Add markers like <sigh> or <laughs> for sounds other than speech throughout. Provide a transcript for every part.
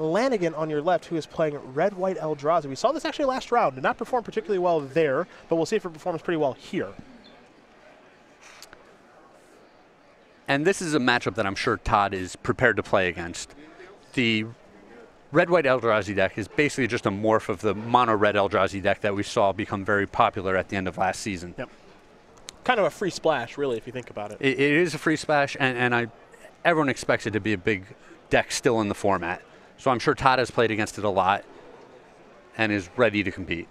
Lanigan on your left, who is playing Red White Eldrazi. We saw this actually last round. Did not perform particularly well there, but we'll see if it performs pretty well here. And this is a matchup that I'm sure Todd is prepared to play against. The red white Eldrazi deck is basically just a morph of the mono red Eldrazi deck that we saw become very popular at the end of last season. Yep. Kind of a free splash, really, if you think about it. it, it is a free splash, and, and I, everyone expects it to be a big deck still in the format. So I'm sure Todd has played against it a lot and is ready to compete.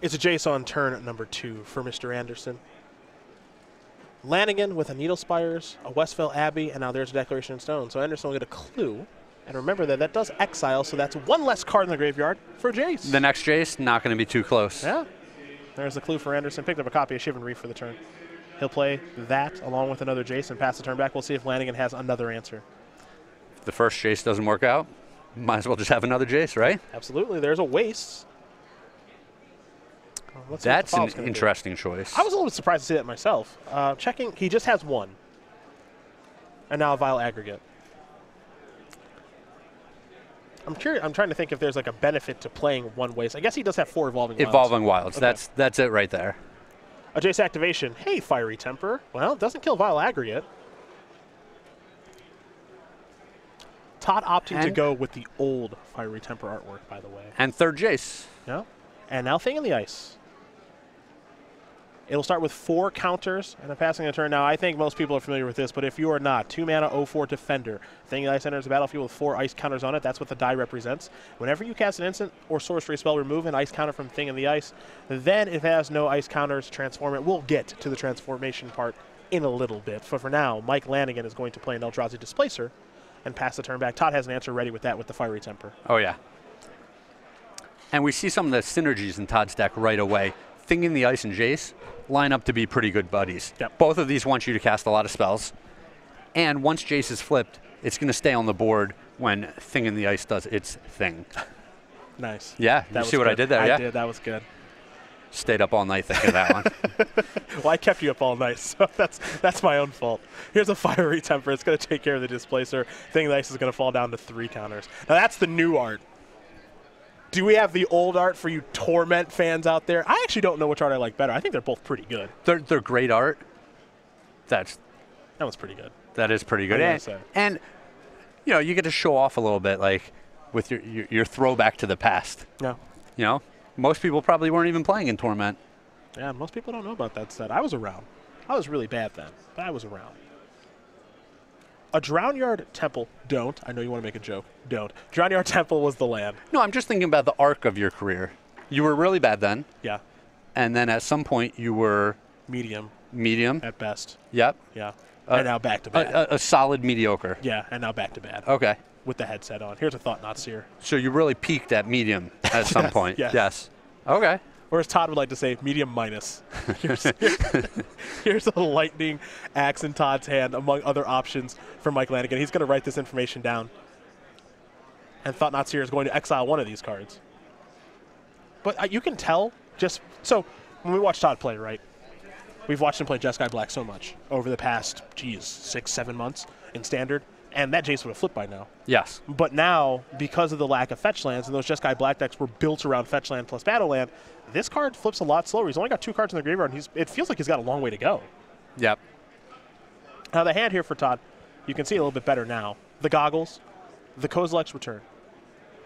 It's a Jace on turn number two for Mr. Anderson. Lanigan with a Needle Spires, a Westvale Abbey, and now there's a Declaration in Stone. So Anderson will get a clue. And remember that that does exile, so that's one less card in the graveyard for Jace. The next Jace, not going to be too close. Yeah. There's the clue for Anderson. Picked up a copy of Shivan Reef for the turn. He'll play that along with another Jace and pass the turn back. We'll see if Lanigan has another answer. If the first Jace doesn't work out, might as well just have another Jace, right? Absolutely. There's a waste. Let's see what the That's an foul's gonna do. interesting choice. I was a little bit surprised to see that myself. Uh, checking, he just has one. And now a Vile Aggregate. I'm curious. I'm trying to think if there's like a benefit to playing one waste. I guess he does have four evolving. Wilds. Evolving Wilds. Okay. That's that's it right there. A Jace activation. Hey, Fiery Temper. Well, doesn't kill Vile Aggregate. Todd opting to go with the old Fiery Temper artwork, by the way. And third Jace. Yeah. And now Thing in the Ice. It'll start with four counters and a passing a turn. Now, I think most people are familiar with this, but if you are not, two mana 04 Defender. Thing in the Ice enters the battlefield with four ice counters on it. That's what the die represents. Whenever you cast an instant or sorcery spell, remove an ice counter from Thing in the Ice. Then, if it has no ice counters, transform it. We'll get to the transformation part in a little bit. But for now, Mike Lanigan is going to play an Eldrazi Displacer and pass the turn back. Todd has an answer ready with that with the Fiery Temper. Oh yeah. And we see some of the synergies in Todd's deck right away. Thing in the Ice and Jace line up to be pretty good buddies. Yep. Both of these want you to cast a lot of spells. And once Jace is flipped, it's going to stay on the board when Thing in the Ice does its thing. <laughs> Nice. Yeah, That you see what I did there? I yeah. did. That was good. Stayed up all night thinking of that one. <laughs> Well, I kept you up all night, <laughs> so that's that's my own fault. Here's a fiery temper. It's going to take care of the displacer. Thing nice is going to fall down to three counters. Now that's the new art. Do we have the old art for you torment fans out there? I actually don't know which art I like better. I think they're both pretty good. they're, they're great art. That's That was pretty good. that is pretty good. What do you And, and you know, you get to show off a little bit, like with your your, your throwback to the past. No. You know, most people probably weren't even playing in Torment. Yeah, most people don't know about that set. I was around. I was really bad then, but I was around. A Drownyard Temple, don't. I know you want to make a joke. Don't. Drown Yard <laughs> Temple was the land. No, I'm just thinking about the arc of your career. You were really bad then, Yeah. and then at some point you were Medium medium. at best. Yep. Yeah. Uh, and now back to A, bad. a, a solid mediocre. yeah, and now back to bad Okay. With the headset on. Here's a Thought-Knot Seer. So you really peaked at medium at <laughs> some Yes, point. yes. Yes. Okay. Or as Todd would like to say, medium minus. <laughs> Here's, <laughs> here's a lightning axe in Todd's hand, among other options for Mike Lanigan. He's going to write this information down. And Thought-Knot Seer is going to exile one of these cards. But uh, you can tell just so when we watch Todd play, right? We've watched him play Jeskai Black so much over the past, geez, six, seven months in standard, and that Jace would have flipped by now. Yes. But now, because of the lack of fetch lands, and those Jeskai Black decks were built around fetch land plus battle land, this card flips a lot slower. He's only got two cards in the graveyard, and he's, it feels like he's got a long way to go. Yep. Now, the hand here for Todd, you can see a little bit better now. The goggles, the Kozilek's return.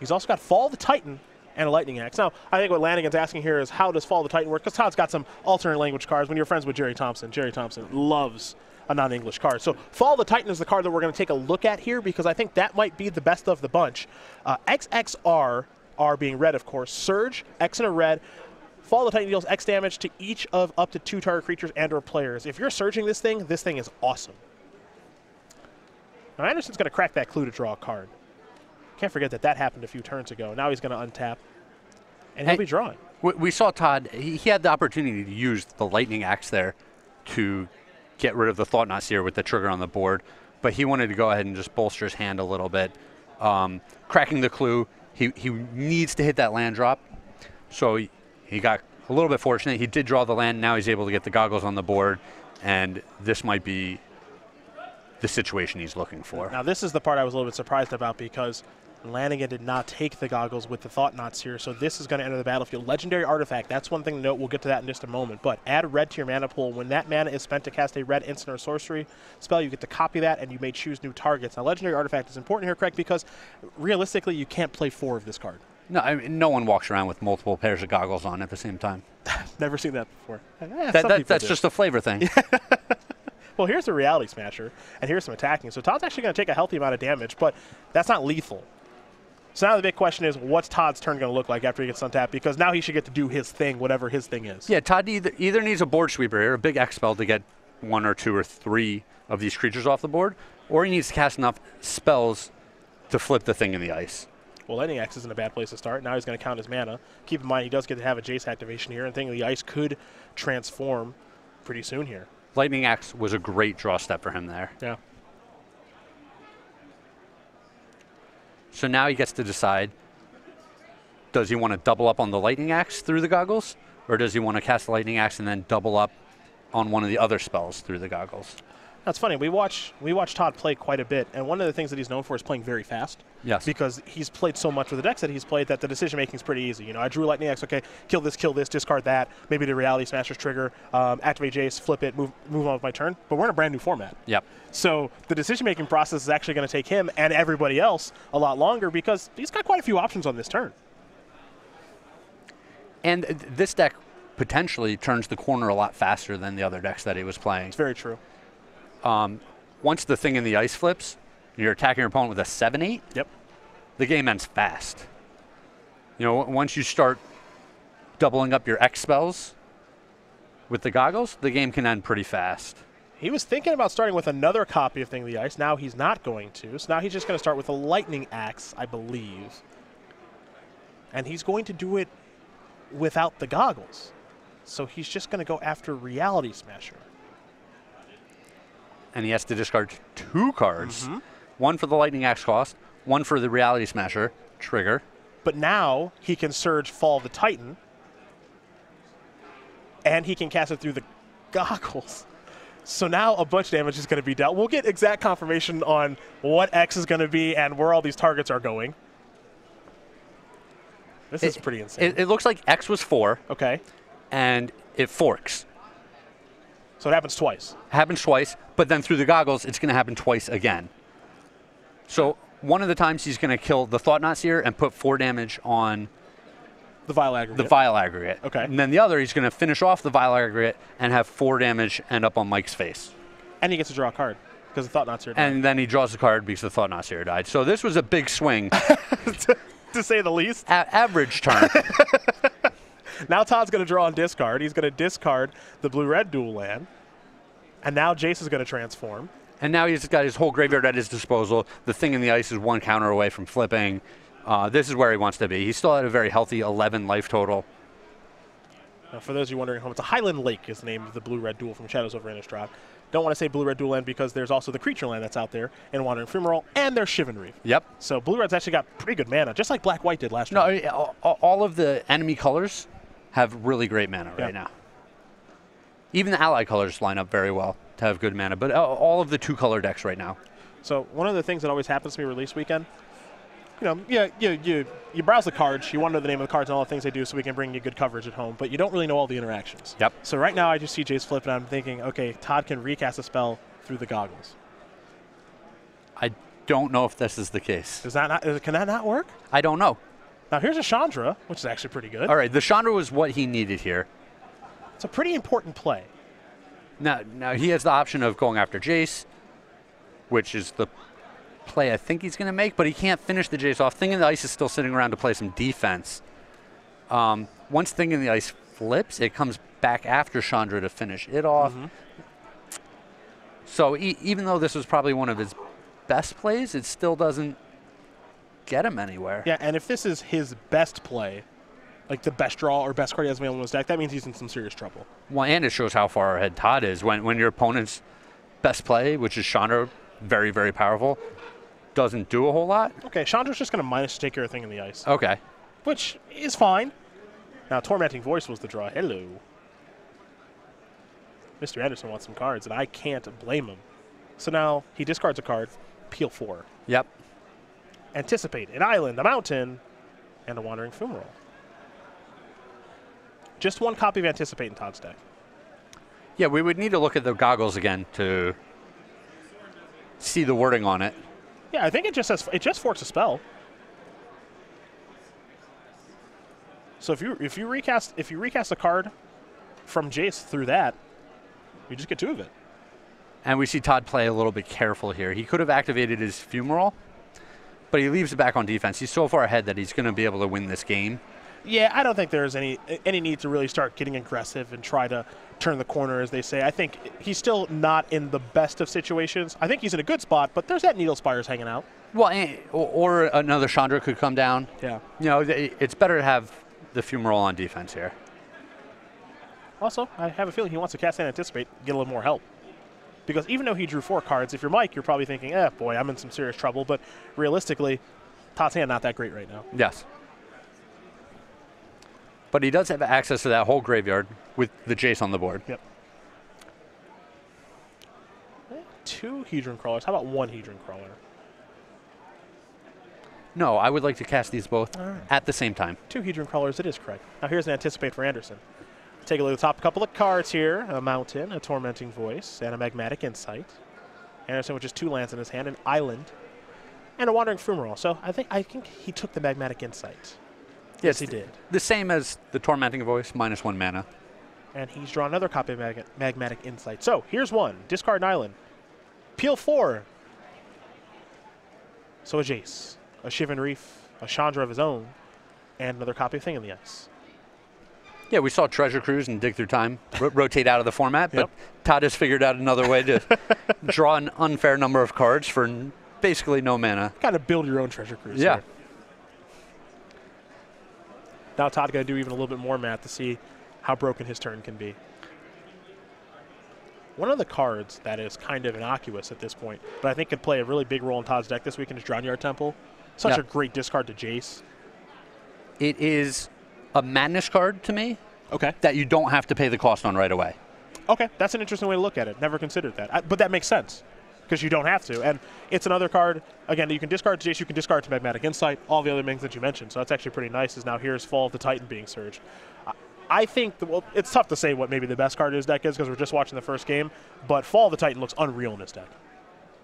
He's also got Fall the Titan and a Lightning Axe. Now, I think what Lanigan's asking here is how does Fall the Titan work? Because Todd's got some alternate language cards. When you're friends with Gerry Thompson, Gerry Thompson loves a non-English card. So Fall the Titan is the card that we're going to take a look at here because I think that might be the best of the bunch. Uh, XXR, R being red, of course. Surge, X and a red. Fall the Titan deals X damage to each of up to two target creatures and or players. If you're surging this thing, this thing is awesome. Now Anderson's going to crack that clue to draw a card. Can't forget that that happened a few turns ago. Now he's going to untap, and he'll Hey. be drawing. We, we saw Todd. He, he had the opportunity to use the lightning axe there to get rid of the Thought-Knot Seer with the trigger on the board, but he wanted to go ahead and just bolster his hand a little bit, um, cracking the clue. He he needs to hit that land drop, so he, he got a little bit fortunate. He did draw the land. Now he's able to get the goggles on the board, and this might be the situation he's looking for. Now this is the part I was a little bit surprised about because Lanigan did not take the goggles with the Thought-Knot Seer, so this is going to enter the battlefield. Legendary artifact, that's one thing to note. We'll get to that in just a moment. But add red to your mana pool. When that mana is spent to cast a red instant or sorcery spell, you get to copy that and you may choose new targets. Now, legendary artifact is important here, Craig, because realistically, you can't play four of this card. No, I mean, no one walks around with multiple pairs of goggles on at the same time. <laughs> Never seen that before. <laughs> Eh, That, that, that's do. just a flavor thing. <laughs> Well, here's a reality smasher, and here's some attacking. So Todd's actually going to take a healthy amount of damage, but that's not lethal. So now the big question is, what's Todd's turn going to look like after he gets untapped? Because now he should get to do his thing, whatever his thing is. Yeah, Todd either, either needs a board sweeper or a big X spell to get one or two or three of these creatures off the board, or he needs to cast enough spells to flip the thing in the ice. Well, Lightning Axe isn't a bad place to start. Now he's going to count his mana. Keep in mind, he does get to have a Jace activation here, and Thing of the Ice could transform pretty soon here. Lightning Axe was a great draw step for him there. Yeah. So now he gets to decide does he want to double up on the Lightning Axe through the goggles, or does he want to cast the Lightning Axe and then double up on one of the other spells through the goggles? That's funny. We watch we watch Todd play quite a bit, and one of the things that he's known for is playing very fast. Yes. Because he's played so much with the decks that he's played that the decision making is pretty easy. You know, I drew Lightning Axe. Okay, kill this, kill this, discard that. Maybe the Reality Smashers trigger, um, activate Jace, flip it, move move on with my turn. But we're in a brand new format. Yep. So the decision making process is actually going to take him and everybody else a lot longer because he's got quite a few options on this turn. And th- this deck potentially turns the corner a lot faster than the other decks that he was playing. It's very true. Um, once the thing in the ice flips, you're attacking your opponent with a 7 8, Yep. the game ends fast. You know, once you start doubling up your X spells with the goggles, the game can end pretty fast. He was thinking about starting with another copy of Thing of the Ice. Now he's not going to. So now he's just going to start with a Lightning Axe, I believe. And he's going to do it without the goggles. So he's just going to go after Reality Smasher. And he has to discard two cards mm-hmm. one for the Lightning Axe cost, one for the Reality Smasher trigger. But now he can Surge Fall the Titan. And he can cast it through the goggles. So now a bunch of damage is going to be dealt. We'll get exact confirmation on what X is going to be and where all these targets are going. This is pretty insane. It, it looks like X was four, okay. and it forks. So it happens twice. happens twice, but then through the goggles, it's going to happen twice again. So one of the times he's going to kill the Thought Knot Seer and put four damage on The Vile Aggregate. the. Vile Aggregate. Okay. And then the other, he's going to finish off the Vile Aggregate and have four damage end up on Mike's face. and he gets to draw a card because the Thought-Knot Seer. And then he draws the card because the Thought Knot Seer died. So this was a big swing. <laughs> to say the least. A- average turn. <laughs> <laughs> Now Todd's going to draw on discard. He's going to discard the blue-red dual land. And now Jace is going to transform. and now he's got his whole graveyard at his disposal. The thing in the ice is one counter away from flipping. Uh, this is where he wants to be. He's still at a very healthy 11 life total. Now, for those of you wondering home, it's a Highland Lake is the name of the blue-red duel from Shadows over Innistrad. Don't want to say blue-red dual land because there's also the creature land that's out there in Wandering Fumarole, and there's Shivan Reef. Yep. So blue-red's actually got pretty good mana, just like black-white did last No, all, all of the enemy colors have really great mana Yeah. right now. Even the ally colors line up very well to have good mana, but uh, all of the two color decks right now. So one of the things that always happens to me release weekend, you know, yeah, you, you you browse the cards, you want to know the name of the cards and all the things they do, so we can bring you good coverage at home. But you don't really know all the interactions. Yep. So right now, I just see Jace flip, and I'm thinking, okay, Todd can recast a spell through the goggles. I don't know if this is the case. Does that not? Can that not work? I don't know. Now here's a Chandra, which is actually pretty good. All right, the Chandra was what he needed here. It's a pretty important play. Now, now he has the option of going after Jace, which is the play I think he's going to make, but he can't finish the Jace off. Thing in the Ice is still sitting around to play some defense. Um, once Thing in the Ice flips, it comes back after Chandra to finish it off. So e- even though this was probably one of his best plays, it still doesn't get him anywhere. Yeah, and if this is his best play, like the best draw or best card he has available in his deck, that means he's in some serious trouble. Well, and it shows how far ahead Todd is. When when your opponent's best play, which is Chandra, very very powerful, doesn't do a whole lot. Okay, Chandra's just going to minus to take care of thing in the ice, Okay. which is fine. Now, Tormenting Voice was the draw. Hello. Mr. Anderson wants some cards, and I can't blame him. So now he discards a card, peel four. Yep. Anticipate, an island, a mountain, and a wandering fumarole. Just one copy of Anticipate in Todd's deck. Yeah, we would need to look at the goggles again to see the wording on it. Yeah, I think it just says it just forks a spell. So if you if you recast if you recast a card from Jace through that, you just get two of it. And we see Todd play a little bit careful here. He could have activated his fumarole, but he leaves it back on defense. He's so far ahead that he's going to be able to win this game. Yeah, I don't think there's any any need to really start getting aggressive and try to turn the corner, as they say. I think he's still not in the best of situations. I think he's in a good spot, but there's that needle spires hanging out. Well, eh, or, or another Chandra could come down. Yeah. You know, it's better to have the fumarole on defense here. Also, I have a feeling he wants to cast and anticipate, get a little more help. Because even though he drew four cards, if you're Mike, you're probably thinking, eh, boy, I'm in some serious trouble. But realistically, Todd's hand not that great right now. Yes. But he does have access to that whole graveyard with the Jace on the board. Yep. Two Hedron Crawlers. How about one Hedron Crawler? No, I would like to cast these both right. at the same time. Two Hedron Crawlers, it is correct. Now here's an Anticipate for Anderson. Take a look at the top couple of cards here. A Mountain, a Tormenting Voice, and a Magmatic Insight. Anderson with just two lands in his hand, an Island, and a Wandering Fumarole. So I think I think he took the Magmatic Insight. Yes, he did. The same as the Tormenting Voice, minus one mana. And he's drawn another copy of Mag- Magmatic Insight. So here's one. Discard an island. Peel four. So a Jace, a Shivan Reef, a Chandra of his own, and another copy of Thing in the Ice. Yeah, we saw Treasure Cruise and Dig Through Time ro- rotate out of the format, but Yep. Todd has figured out another way to <laughs> draw an unfair number of cards for n- basically no mana. Kind of build your own treasure cruise. Yeah. here. Now Todd going to do even a little bit more math to see how broken his turn can be. One of the cards that is kind of innocuous at this point, but I think could play a really big role in Todd's deck this weekend is Drownyard Temple. Such Yeah. a great discard to Jace. It is a madness card to me Okay. that you don't have to pay the cost on right away. Okay, that's an interesting way to look at it. Never considered that, I, but that makes sense because you don't have to. And it's another card again. You can discard to Jace. You can discard to Magmatic Insight. All the other things that you mentioned. So that's actually pretty nice. Is now here's Fall of the Titan being surged. I- I think the, well, it's tough to say what maybe the best card in his deck is because we're just watching the first game. But Fall of the Titan looks unreal in his deck.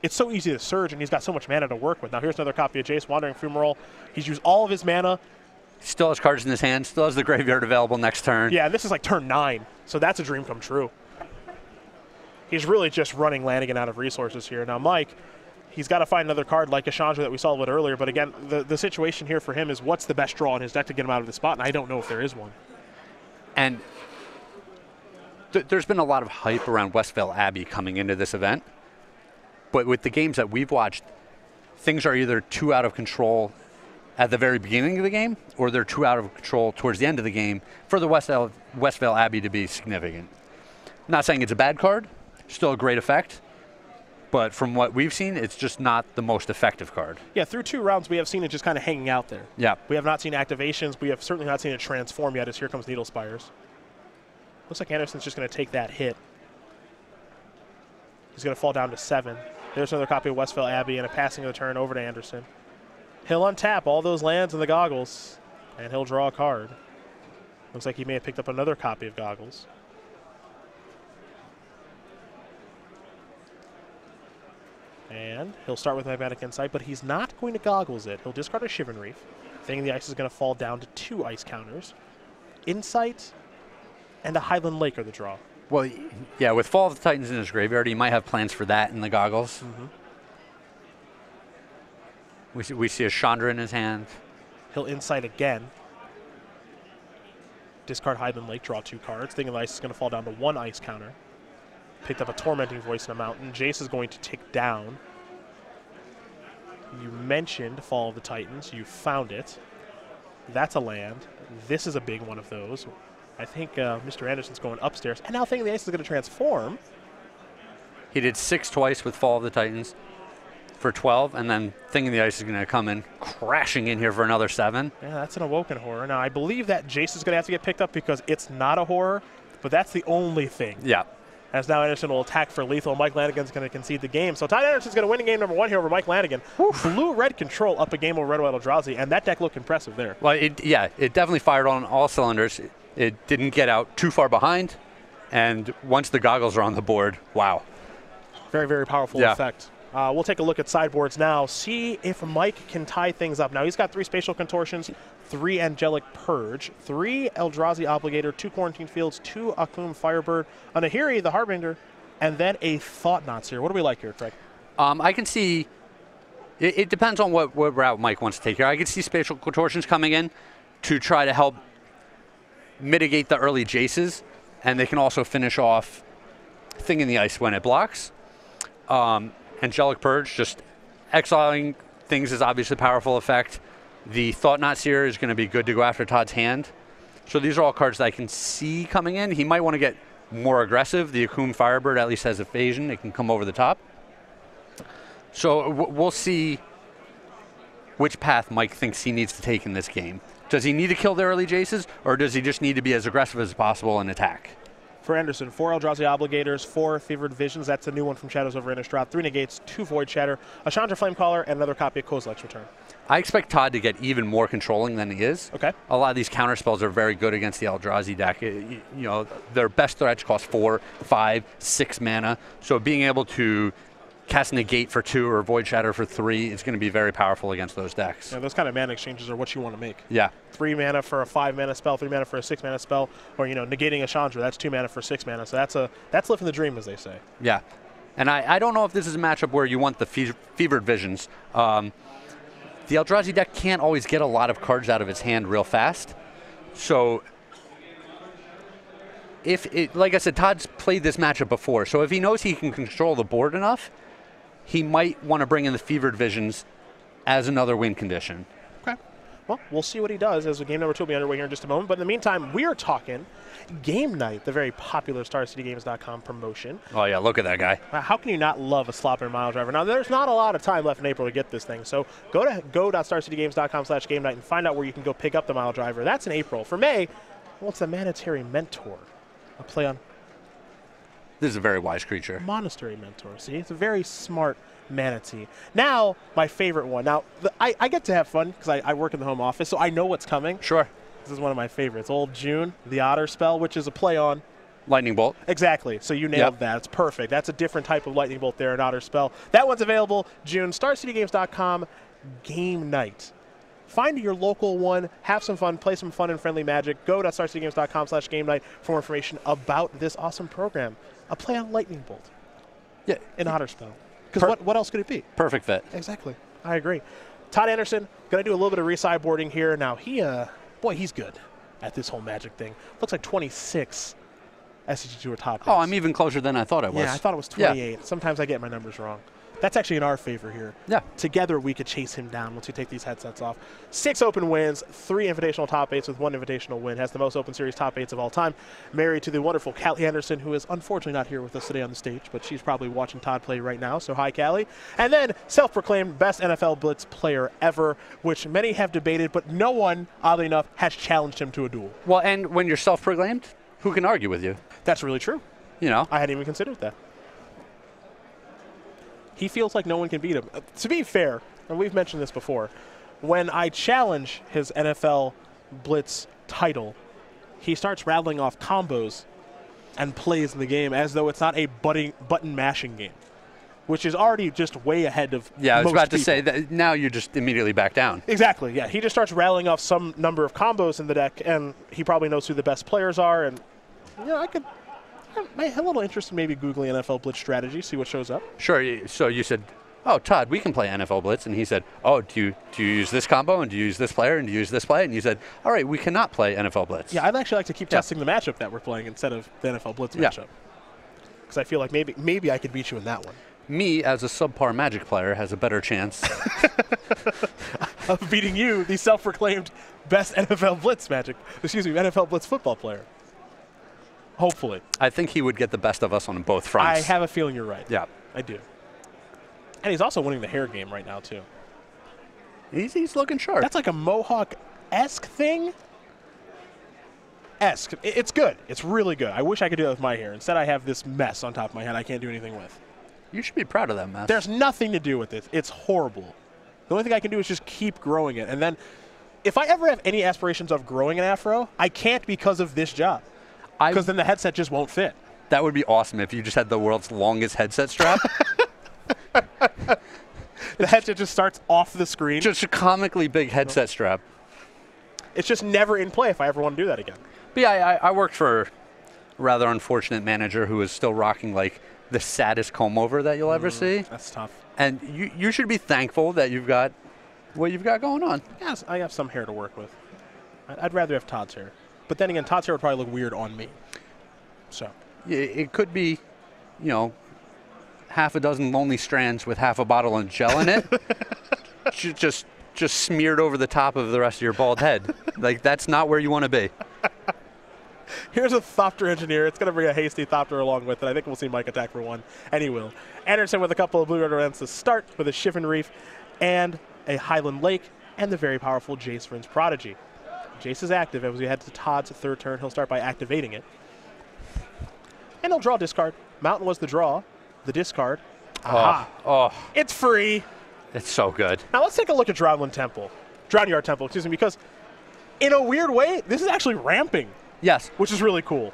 It's so easy to surge, and he's got so much mana to work with. Now here's another copy of Jace Wandering Fumarole. He's used all of his mana. Still has cards in his hand, still has the graveyard available next turn. Yeah, this is like turn nine, so that's a dream come true. He's really just running Lanigan out of resources here. Now, Mike, he's got to find another card like a Chandra that we saw a little bit earlier. But again, the, the situation here for him is what's the best draw in his deck to get him out of the spot, and I don't know if there is one. And th- there's been a lot of hype around Westvale Abbey coming into this event. But with the games that we've watched, things are either too out of control at the very beginning of the game or they're too out of control towards the end of the game for the Westvale, Westvale Abbey to be significant. not saying it's a bad card, still a great effect. But from what we've seen, it's just not the most effective card. Yeah, through two rounds, we have seen it just kind of hanging out there. Yeah. We have not seen activations. We have certainly not seen it transform yet as here comes Needle Spires. Looks like Anderson's just going to take that hit. He's going to fall down to seven. There's another copy of Westvale Abbey and a passing of the turn over to Anderson. He'll untap all those lands and the goggles, and he'll draw a card. Looks like he may have picked up another copy of goggles. And he'll start with Magmatic Insight, but he's not going to goggles it. He'll discard a Shivan Reef. Thing in the ice is going to fall down to two ice counters. Insight and a Highland Lake are the draw. Well, yeah, with Fall of the Titans in his graveyard, he might have plans for that in the goggles. Mm-hmm. We, see, we see a Chandra in his hand. He'll Insight again. Discard Highland Lake, draw two cards. Thing in the ice is going to fall down to one ice counter. Picked up a Tormenting Voice in a mountain. Jace is going to tick down. You mentioned Fall of the Titans. You found it. That's a land. This is a big one of those. I think uh, Mr. Anderson's going upstairs. And now Thing in the Ice is going to transform. He did six twice with Fall of the Titans for 12, and then Thing in the Ice is going to come in crashing in here for another seven. Yeah, that's an awoken horror. Now, I believe that Jace is going to have to get picked up because it's not a horror, but that's the only thing. Yeah. as now Anderson will attack for lethal. Mike Lanigan's going to concede the game. So Todd Anderson's going to win game number one here over Mike Lanigan. Blue-red control up a game over Red-White Eldrazi, and that deck looked impressive there. Well, it, yeah, it definitely fired on all cylinders. It, it didn't get out too far behind, and once the goggles are on the board, wow. Very, very powerful Yeah. effect. Uh, we'll take a look at sideboards now, see if Mike can tie things up. Now, he's got three spatial contortions, three angelic purge, three Eldrazi obligator, two quarantine fields, two Akoum firebird, a Nahiri, the harbinger, and then a Thought-Knot Seer. What do we like here, Craig? Um, I can see. It, it depends on what, what route Mike wants to take here. I can see spatial contortions coming in to try to help mitigate the early Jaces, and they can also finish off Thing in the Ice when it blocks. Um, Angelic Purge, just exiling things is obviously a powerful effect. The Thought-Knot Seer is going to be good to go after Todd's hand. So these are all cards that I can see coming in. He might want to get more aggressive. The Akoum Firebird at least has evasion. It can come over the top. So we'll see which path Mike thinks he needs to take in this game. Does he need to kill the early Jaces, or does he just need to be as aggressive as possible and attack? For Anderson, four Eldrazi Obligators, four Fevered Visions. That's a new one from Shadows over Innistrad. Three Negates, two Void Shatter, a Chandra Flamecaller, and another copy of Kozilek's Return. I expect Todd to get even more controlling than he is. Okay. A lot of these counter spells are very good against the Eldrazi deck. It- you know, their best threats cost four, five, six mana. So being able to cast Negate for two or Void Shatter for three is going to be very powerful against those decks. Yeah, those kind of mana exchanges are what you want to make. Yeah. Three mana for a five mana spell, three mana for a six mana spell, or you know, negating a Chandra. That's two mana for six mana. So that's a that's living the dream, as they say. Yeah. And I, I don't know if this is a matchup where you want the fe- fevered visions. Um, the Eldrazi deck can't always get a lot of cards out of its hand real fast. So, if it, like I said, Todd's played this matchup before. So if he knows he can control the board enough, he might want to bring in the fevered visions as another win condition. Okay. Well, we'll see what he does as a game number two will be underway here in just a moment. But in the meantime, we are talking Game Night, the very popular StarCityGames.com promotion. Oh yeah, look at that guy. Uh, How can you not love a slopper mile driver? Now, there's not a lot of time left in April to get this thing, so go to go.starcitygames.com slash game night and find out where you can go pick up the mile driver. That's in April. For May, well, it's the Manatary Mentor. A play on This is a very wise creature. Monastery Mentor. See, it's a very smart manatee. Now, my favorite one. Now, the, I, I get to have fun because I, I work in the home office, so I know what's coming. Sure. This is one of my favorites. Old June, the Otter spell, which is a play on Lightning bolt. Exactly. So you nailed Yep. that. It's perfect. That's a different type of lightning bolt there, an otter spell. That one's available June. StarCityGames.com. Game night. Find your local one. Have some fun. Play some fun and friendly magic. Go to StarCityGames.com slash game night for more information about this awesome program. A play on lightning bolt, Yeah. In otter spell. Because Per- what, what else could it be? Perfect fit. Exactly. I agree. Todd Anderson, going to do a little bit of resideboarding here. Now, he, uh, boy, he's good at this whole magic thing. Looks like 26 SCG Tour top. Oh. I'm even closer than I thought I was. Yeah, I thought it was Yeah. 28. Sometimes I get my numbers wrong. That's actually in our favor here. Yeah. Together, we could chase him down once we take these headsets off. Six open wins, three invitational top eights with one invitational win. Has the most open series top eights of all time. Married to the wonderful Callie Anderson, who is unfortunately not here with us today on the stage, but she's probably watching Todd play right now. So hi, Callie. And then self-proclaimed best NFL blitz player ever, which many have debated, but no one, oddly enough, has challenged him to a duel. Well, and when you're self-proclaimed, who can argue with you? That's really true. You know. I hadn't even considered that. He feels like no one can beat him. Uh, to be fair, and we've mentioned this before, when I challenge his NFL Blitz title, he starts rattling off combos and plays in the game as though it's not a button, button mashing game, which is already just way ahead of Yeah, I was about to say that now you're just immediately back down. Exactly. Yeah, he just starts rattling off some number of combos in the deck, and he probably knows who the best players are. And you know, I could. I have a little interest in maybe googling NFL Blitz strategy, see what shows up. Sure. So you said, "Oh, Todd, we can play NFL Blitz," and he said, "Oh, do you do you use this combo and do you use this player and do you use this play?" And you said, "All right, we cannot play NFL Blitz." Yeah, I'd actually like to keep Yeah. testing the matchup that we're playing instead of the NFL Blitz Yeah. matchup. Because I feel like maybe maybe I could beat you in that one. Me, as a subpar Magic player, has a better chance. <laughs> Of beating you, the self-proclaimed best NFL Blitz magic, excuse me, NFL Blitz football player. Hopefully. I think he would get the best of us on both fronts. I have a feeling you're right. Yeah. I do. And he's also winning the hair game right now, too. He's, he's looking sharp. That's like a Mohawk esque thing. esque. It's good. It's really good. I wish I could do that with my hair. Instead, I have this mess on top of my head. I can't do anything with. You should be proud of that mess. There's nothing to do with it. It's horrible. The only thing I can do is just keep growing it. And then if I ever have any aspirations of growing an afro, I can't because of this job. Because then the headset just won't fit. that would be awesome if you just had the world's longest headset strap. <laughs> The headset just starts off the screen. just a comically big headset strap. it's just never in play if I ever want to do that again. But yeah, I, I worked for a rather unfortunate manager who is still rocking like the saddest comb over that you'll ever mm, see. That's tough. And you, you should be thankful that you've got what you've got going on. Yes, I have some hair to work with. I'd rather have Todd's hair. But then again, hair would probably look weird on me. So, It, could be, you know, half a dozen lonely strands with half a bottle of gel in it, <laughs> just just smeared over the top of the rest of your bald head. like that's not where you want to be. <laughs> here's a Thopter engineer. It's going to bring a hasty Thopter along with it. I think we'll see Mike attack for one, and he will. Anderson with a couple of Blue Red events to start with a Shivan Reef and a Highland Lake and the very powerful Jace Vryn's Prodigy. Jace is active as we head to Todd's third turn. He'll start by activating it. And he'll draw discard. Mountain was the draw, the discard. Oh, Aha. Oh, It's free. it's so good. Now let's take a look at Drownland Temple. Drownyard Temple, excuse me, because in a weird way, this is actually ramping, Yes, which is really cool.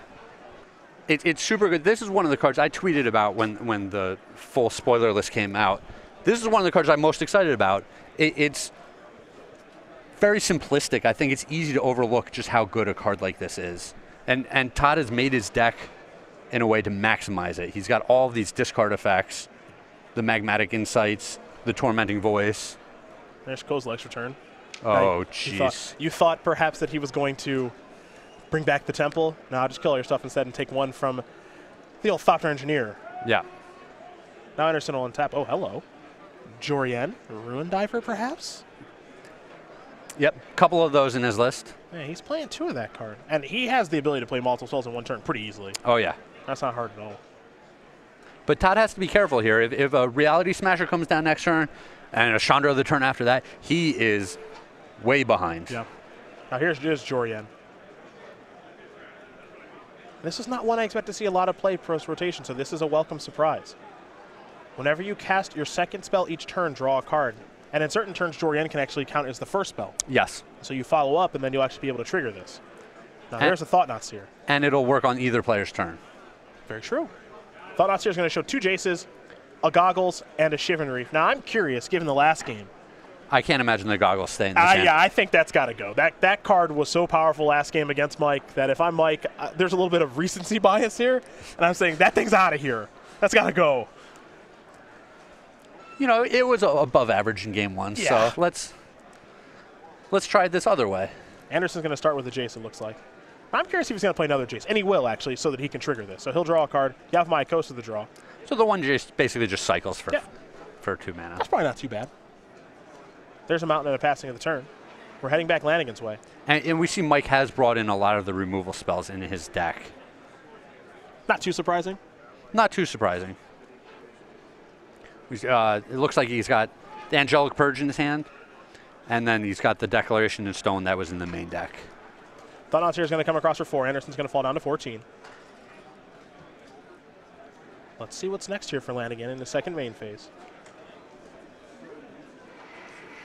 it, it's super good. This is one of the cards I tweeted about when, when the full spoiler list came out. This is one of the cards I'm most excited about. It, it's very simplistic. I think it's easy to overlook just how good a card like this is. And, and Todd has made his deck in a way to maximize it. He's got all these discard effects, the magmatic insights, the tormenting voice. There's Kozilek's return. Oh, Right? You jeez. you thought perhaps that he was going to bring back the temple. No, I just kill all your stuff instead and take one from the old Thopter Engineer. Yeah. Now Anderson will untap. Oh, hello. Jori En, Ruin Diver, perhaps? Yep. a Couple of those in his list. Yeah, he's playing two of that card. And he has the ability to play multiple spells in one turn pretty easily. Oh, yeah. That's not hard at all. But Todd has to be careful here. If, if a Reality Smasher comes down next turn and a Chandra the turn after that, he is way behind. Yeah. Now here's just Jori En. This is not one I expect to see a lot of play post rotation, so this is a welcome surprise. Whenever you cast your second spell each turn, draw a card. And in certain turns, Jori En can actually count as the first spell. Yes. So you follow up, and then you'll actually be able to trigger this. Now And- there's a Thought Knot Seer. And it'll work on either player's turn. Very true. Thought Knot Seer is going to show two Jaces, a Goggles, and a Shivan Reef. Now I'm curious, given the last game, I can't imagine the goggles staying the Uh, yeah, I think that's got to go. That that card was so powerful last game against Mike that if I'm Mike, uh, there's a little bit of recency <laughs> bias here, and I'm saying that thing's out of here. That's got to go. You know, it was above average in game one, Yeah. so let's let's try it this other way. Anderson's going to start with a Jace. It looks like. I'm curious if he's going to play another Jace, and he will actually, so that he can trigger this. So he'll draw a card. Yavimaya Coast to the draw. So the one just basically just cycles for Yeah. for two mana. That's probably not too bad. There's a mountain and a passing of the turn. We're heading back Lanigan's way. And, and we see Mike has brought in a lot of the removal spells in his deck. Not too surprising. Not too surprising. Uh, it looks like he's got the Angelic Purge in his hand, and then he's got the Declaration in Stone that was in the main deck. Thought is going to come across for four. Anderson's going to fall down to 14. Let's see what's next here for Lanigan in the second main phase.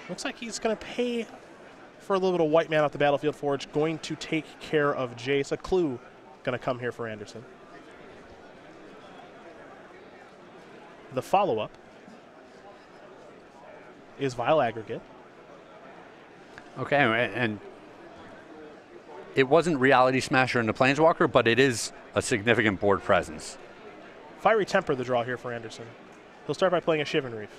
Looks like he's going to pay for a little bit of white man off the battlefield forge. Going to take care of Jace. A clue going to come here for Anderson. The follow up is Vile Aggregate. Okay, and, it wasn't Reality Smasher in the Planeswalker, but it is a significant board presence. Fiery Temper the draw here for Anderson. He'll start by playing a Shivan Reef.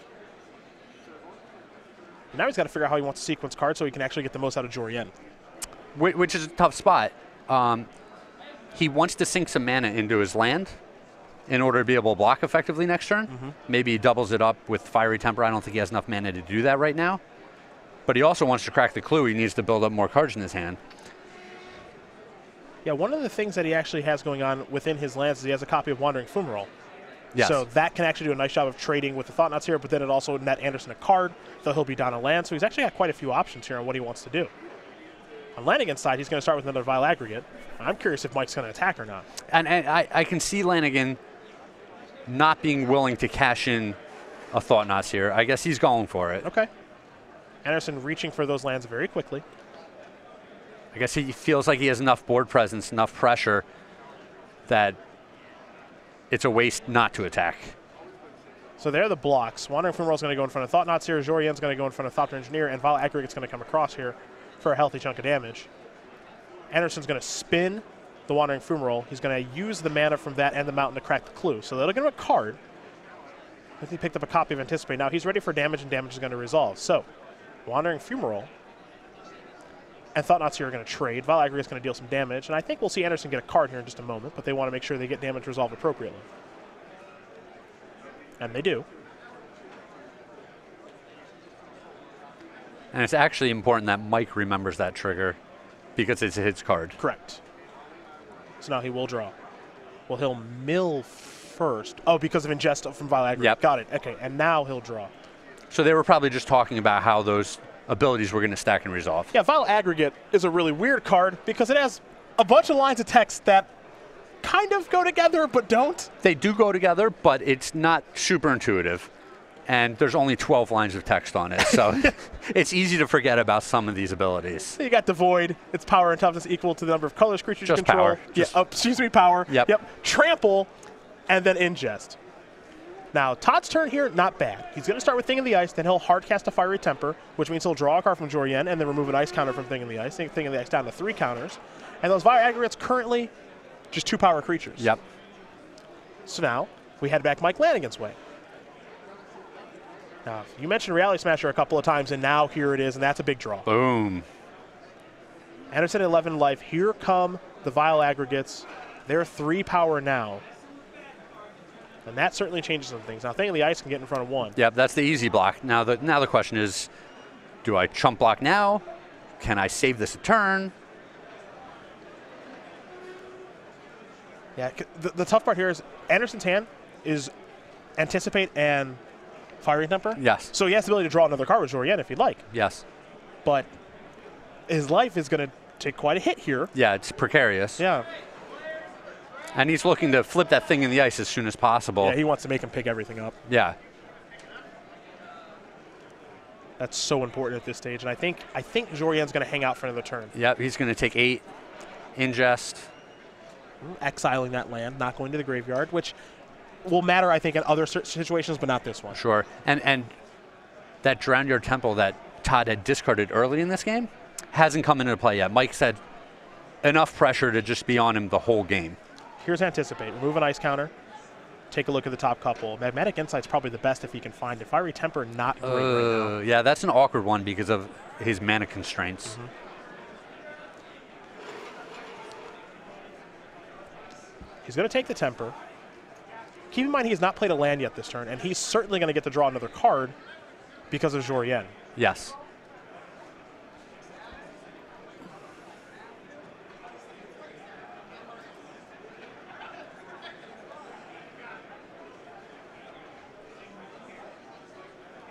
Now he's got to figure out how he wants to sequence cards so he can actually get the most out of Jori En. Which is a tough spot. Um, he wants to sink some mana into his land in order to be able to block effectively next turn. Mm-hmm. Maybe he doubles it up with Fiery Temper. I don't think he has enough mana to do that right now. But he also wants to crack the clue. He needs to build up more cards in his hand. Yeah, one of the things that he actually has going on within his lands is he has a copy of Wandering Fumarole. Yes. So that can actually do a nice job of trading with the Thought-Knot Seer, but then it also net Anderson a card, though he'll be down a land. So he's actually got quite a few options here on what he wants to do. On Lanigan's side, he's going to start with another Vile Aggregate. I'm curious if Mike's going to attack or not. And, and I, I can see Lanigan not being willing to cash in a Thought-Knot Seer. I guess he's going for it. Okay. Anderson reaching for those lands very quickly. I guess he feels like he has enough board presence, enough pressure that it's a waste not to attack. So there are the blocks. Wandering Fumarole is going to go in front of Thought-Knot Seer. Jorien's going to go in front of Thopter Engineer, and Vile Aggregate's going to come across here for a healthy chunk of damage. Anderson's going to spin the Wandering Fumarole. He's going to use the mana from that and the mountain to crack the clue. So that'll give him a card. I think he picked up a copy of Anticipate. Now he's ready for damage, and damage is going to resolve. So, Wandering Fumarole and Thought here are going to trade. Vile is going to deal some damage, and I think we'll see Anderson get a card here in just a moment, but they want to make sure they get damage resolved appropriately. And they do. And it's actually important that Mike remembers that trigger because it's his card. Correct. So now he will draw. Well, he'll mill first. Oh, because of ingest from Vile Aggregate. Yep. Got it. Okay, and now he'll draw. So they were probably just talking about how those abilities were going to stack and resolve. Yeah, Vile Aggregate is a really weird card because it has a bunch of lines of text that kind of go together but don't. They do go together, but it's not super intuitive. And there's only 12 lines of text on it, so <laughs> it's easy to forget about some of these abilities. So you got Devoid. Its power and toughness equal to the number of colors creatures Just you control. power. Yeah, oh, excuse me, power. Yep. Yep. Trample, and then ingest. Now, Todd's turn here, not bad. He's going to start with Thing in the Ice, then he'll hard cast a Fiery Temper, which means he'll draw a card from Jori En and then remove an ice counter from Thing in the Ice. Thing in the Ice down to three counters. And those Fire Aggregates currently just two power creatures. Yep. So now we head back Mike Lanigan's way. Now, you mentioned Reality Smasher a couple of times, and now here it is, and that's a big draw. Boom. Anderson 11 life. Here come the Vile Aggregates. They're three power now. And that certainly changes some things. Now, the Ice can get in front of one. Yep, that's the easy block. Now the now the question is, do I chump block now? Can I save this a turn? Yeah, the, the tough part here is Anderson's hand is Anticipate and Fiery Temper. Yes. So he has the ability to draw another card with Jori En if he'd like. Yes. But his life is going to take quite a hit here. Yeah, it's precarious. Yeah. And he's looking to flip that thing in the ice as soon as possible. Yeah, he wants to make him pick everything up. yeah. That's so important at this stage. And I think I think Jori En's going to hang out for another turn. Yep, he's going to take eight, ingest. exiling that land, not going to the graveyard, which will matter, I think, in other situations, but not this one. Sure. And and that Drownyard Temple that Todd had discarded early in this game hasn't come into play yet. Mike said enough pressure to just be on him the whole game. Here's Anticipate. Remove an ice counter. Take a look at the top couple. Magmatic Insight's probably the best if he can find it. Fiery Temper, not great right now. Uh, yeah, that's an awkward one because of his mana constraints. Mm-hmm. He's going to take the Temper. Keep in mind he has not played a land yet this turn, and he's certainly going to get to draw another card because of Jori En. Yes.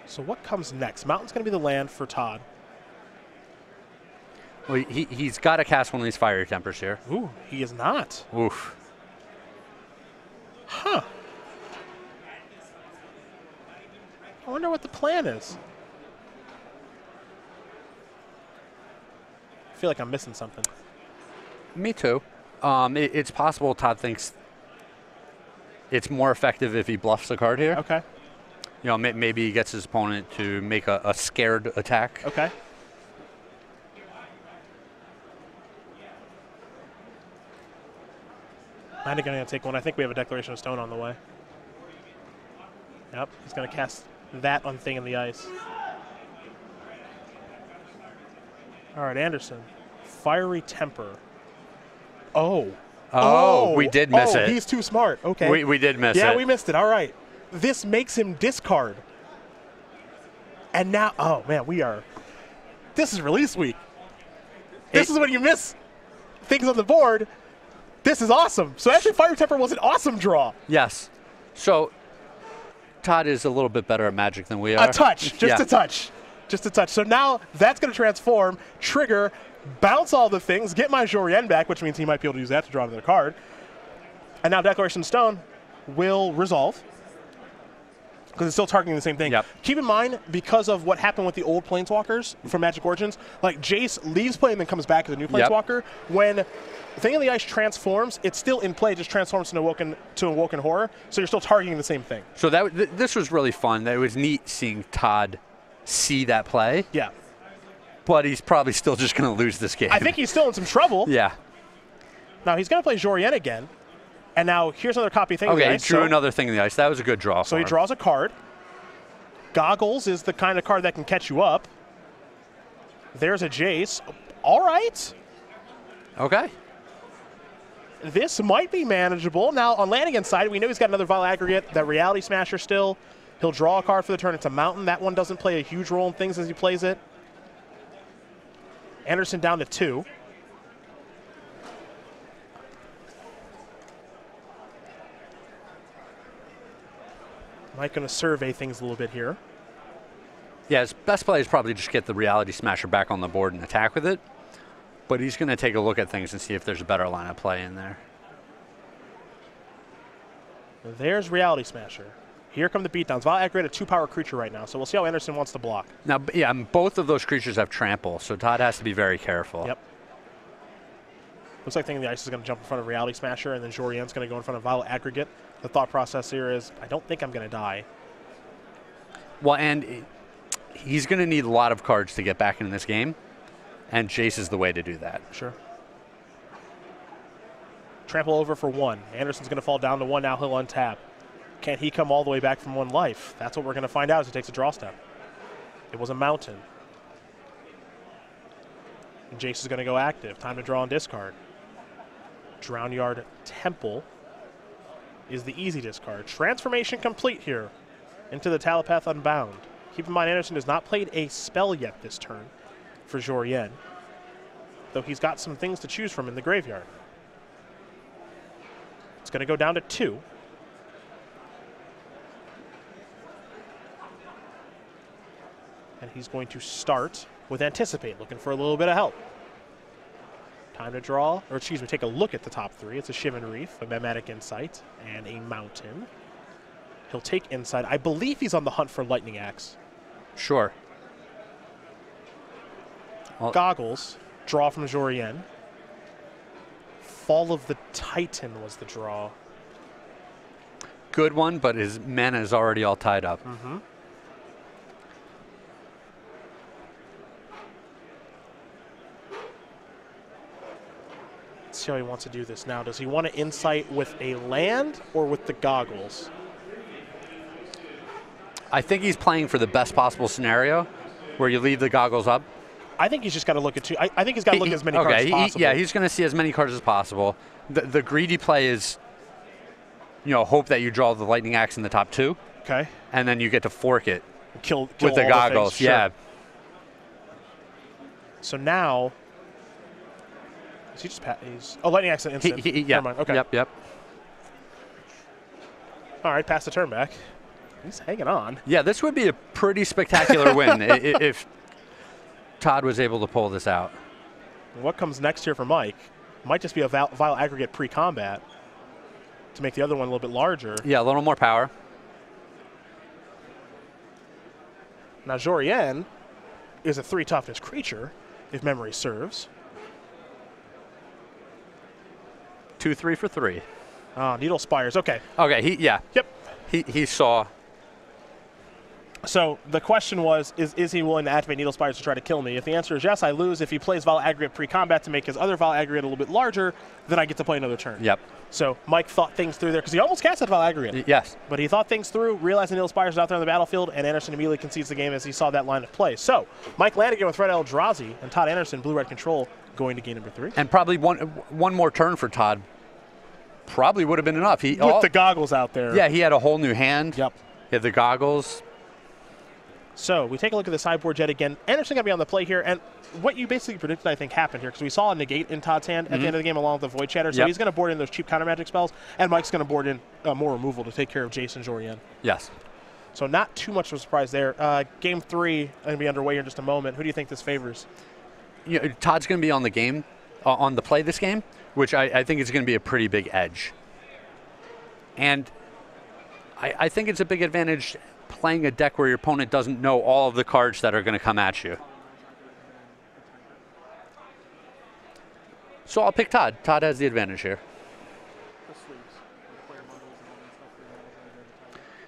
So what comes next? Mountain's going to be the land for Todd. Well, he, he's got to cast one of these fiery tempers here. Ooh, he is not. Oof. Huh. I wonder what the plan is. I feel like I'm missing something. Me too. Um, it, it's possible Todd thinks it's more effective if he bluffs the card here. Okay. You know, may, maybe he gets his opponent to make a, a scared attack. Okay. I'm going to take one. I think we have a Declaration of Stone on the way. Yep, he's going to cast that on Thing in the Ice. All right, Anderson. Fiery Temper. Oh. oh. Oh, we did miss oh, it. He's too smart. Okay. We, we did miss yeah, it. Yeah, we missed it. All right. This makes him discard. And now, oh man, we are. This is release week. This It- is when you miss things on the board. This is awesome. So actually, Fire Temper was an awesome draw. yes. So Todd is a little bit better at magic than we are. A touch, just Yeah. a touch, just a touch. So now that's going to transform, trigger bounce all the things, get my Jori En back, which means he might be able to use that to draw another card. And now Declaration Stone will resolve because it's still targeting the same thing. Yep. Keep in mind, because of what happened with the old Planeswalkers from Magic Origins, like Jace leaves play and then comes back as a new Yep. Planeswalker. When Thing of the Ice transforms, it's still in play, just transforms to Awoken, to Awoken Horror, so you're still targeting the same thing. So that th- this was really fun. That it was neat seeing Todd see that play, Yeah. but he's probably still just going to lose this game. I think he's still in some trouble. yeah. Now he's going to play Jori En again. And now here's another copy of Thing Okay, he drew so- another thing in the ice. That was a good draw. So he him. draws a card. Goggles is the kind of card that can catch you up. There's a Jace. All right. Okay. This might be manageable. Now, on Lanigan's side, we know he's got another Vile Aggregate, that Reality Smasher still. He'll draw a card for the turn. It's a Mountain. That one doesn't play a huge role in things as he plays it. Anderson down to two. Mike going to survey things a little bit here. Yeah, his best play is probably just get the Reality Smasher back on the board and attack with it. But he's going to take a look at things and see if there's a better line of play in there. There's Reality Smasher. Here come the beatdowns. Vile Aggregate, a two-power creature right now, so we'll see how Anderson wants to block. Now, yeah, both of those creatures have trample, so Todd has to be very careful. Yep. Looks like Thing in the Ice is going to jump in front of Reality Smasher, and then Jori En's going to go in front of Vile Aggregate. The thought process here is, I don't think I'm going to die. Well, and he's going to need a lot of cards to get back in this game, and Jace is the way to do that. Sure. Trample over for one. Anderson's going to fall down to one. Now he'll untap. Can he come all the way back from one life? That's what we're going to find out as he takes a draw step. It was a mountain. And Jace is going to go active. Time to draw and discard. Drownyard Temple is the easy discard. Transformation complete here into the Telepath Unbound. Keep in mind, Anderson has not played a spell yet this turn for Jori En, though he's got some things to choose from in the graveyard. It's going to go down to two. And he's going to start with Anticipate, looking for a little bit of help. Time to draw, or excuse me, take a look at the top three. It's a Shivan Reef, a Magmatic Insight, and a Mountain. He'll take Insight. I believe he's on the hunt for Lightning Axe. Sure. Well- Goggles, draw from Jori En. Fall of the Titan was the draw. Good one, but his mana is already all tied up. Mm-hmm. Let's see how he wants to do this now. Does he want to insight with a land or with the goggles? I think he's playing for the best possible scenario, where you leave the goggles up. I think he's just got to look at two. I, I think he's got to look He- at as many okay, cards as he- possible. yeah, he's going to see as many cards as possible. The, the greedy play is, you know, hope that you draw the lightning axe in the top two, okay. and then you get to fork it Kill, kill with the goggles. things, sure. Yeah, So now, is he just pa- he's oh lightning accident instant. he- yeah. Never mind. Okay. Yep, yep. All right, pass the turn back. He's hanging on. Yeah, this would be a pretty spectacular win <laughs> if Todd was able to pull this out. What comes next here for Mike might just be a vile aggregate pre-combat to make the other one a little bit larger. Yeah, a little more power. Now Jori En is a three toughness creature, if memory serves. Two, three for three. Ah, Needle Spires. Okay. Okay, he yeah, Yep. he he saw. So the question was, is, is he willing to activate Needle Spires to try to kill me? If the answer is yes, I lose. If he plays Vile Aggregate pre-combat to make his other Vile Aggregate a little bit larger, then I get to play another turn. Yep. So Mike thought things through there because he almost cast that Vile Aggregate. Y- Yes. But he thought things through, realized the Needle Spires is out there on the battlefield, and Anderson immediately concedes the game as he saw that line of play. So Mike Lanigan with Fred Eldrazi and Todd Anderson, Blue Red Control, going to game number three. And probably one one more turn for Todd. Probably would have been enough. He With all- the goggles out there. yeah, he had a whole new hand. Yep. He had the goggles. So we take a look at the sideboard jet again. Anderson going to be on the play here, and what you basically predicted, I think, happened here because we saw a negate in Todd's hand at the end of the game along with the Void Shatter. So Yep. he's going to board in those cheap counter magic spells, and Mike's going to board in uh, more removal to take care of Jason Jori En. Yes. So not too much of a surprise there. Uh, game three going to be underway here in just a moment. Who do you think this favors? You know, Todd's going to be on the game, uh, on the play this game, which I, I think is going to be a pretty big edge. And I, I think it's a big advantage playing a deck where your opponent doesn't know all of the cards that are going to come at you. So I'll pick Todd. Todd has the advantage here.